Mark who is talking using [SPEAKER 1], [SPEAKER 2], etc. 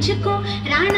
[SPEAKER 1] मुझको रान